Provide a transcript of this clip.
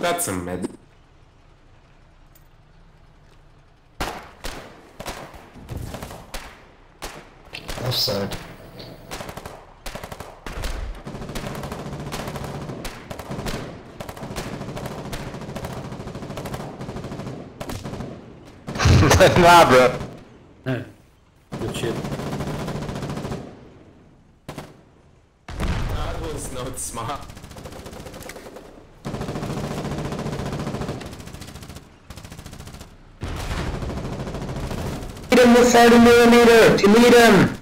got some med. Offside. nah, bro. Hey, good shit. That was not smart. Him with 30 millimeter! To meet him!